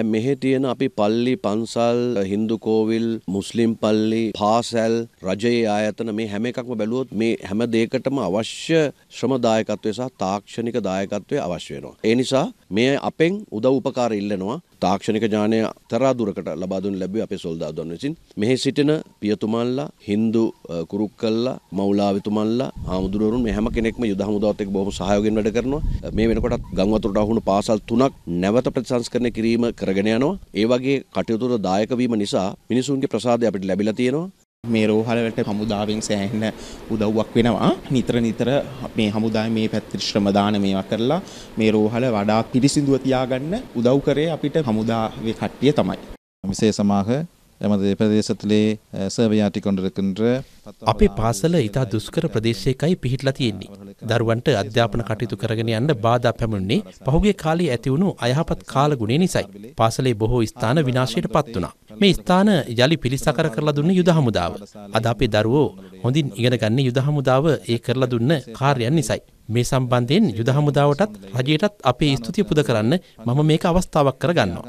මෙහෙ තියෙන අපි පල්ලි පන්සල් හින්දු කෝවිල් මුස්ලිම් පල්ලි පාසැල් රජයේ ආයතන මේ හැම එකක්ම බැලුවොත් මේ හැම දෙයකටම අවශ්‍ය ශ්‍රම දායකත්වය සහ තාක්ෂණික දායකත්වය අවශ්‍ය වෙනවා. ඒ නිසා මේ අපෙන් උදව් උපකාර ඉල්ලනවා තාක්ෂණික ඥානය තරා දුරකට ලබා දුන් ලැබුවේ අපේ සොල්දාදුන් විසින්. මෙහි සිටින පියතුමන්ලා, හින්දු කුරුක්කල්ලා, මෞලාවිතුමන්ලා, ආමුදුරවරුන් මේ හැම කෙනෙක්ම යුද හමුදාවත් එක්ක බොහොම සහයෝගයෙන් වැඩ කරනවා. මේ වෙනකොටත් ගංවතුරට අහුණු පාසල් තුනක් නැවත ප්‍රතිසංස්කරණය කිරීම කරගෙන යනවා. ඒ වගේ කටයුතු වල දායක වීම නිසා මිනිසුන්ගේ ප්‍රසාදය අපිට ලැබිලා තියෙනවා. මේ රෝහලට හමුදාවෙන් සෑහෙන උදව්වක් වෙනවා නිතර නිතර මේ හමුදාය මේ පැත්තට ශ්‍රම දානමේවා කරලා මේ රෝහල වඩා පිරිසිදුව තියාගන්න උදව් කරේ අපිට හමුදාවේ කට්ටිය තමයි. මිසේ සමාහ එමද ප්‍රදේශතුලේ සර්වයාටි කොන්ඩරකන්ට අපේ පාසල ඉතා දුස්කර ප්‍රදේශයකයි පිහිටලා තියෙන්නේ. දරුවන්ට අධ්‍යාපන කටයුතු කරගෙන යන්න බාධා පැමුණේ පහුගේ කාලේ ඇතිවුණු අයහපත් කාලගුණේ නිසයි. පාසලේ බොහෝ ස්ථාන විනාශයට පත් වුණා. මේ ස්ථාන යළි පිළිසකර කරලා දුන්න යුද හමුදාව. අද අපේ දරුවෝ හොඳින් ඉගෙන ගන්න යුද හමුදාව ඒ කරලා දුන්න කාර්යයන් නිසයි. මේ සම්බන්ධයෙන් යුද හමුදාවටත් රජයටත් අපේ ස්තුතිය පුද කරන්න මම මේක අවස්ථාවක් කරගන්නවා.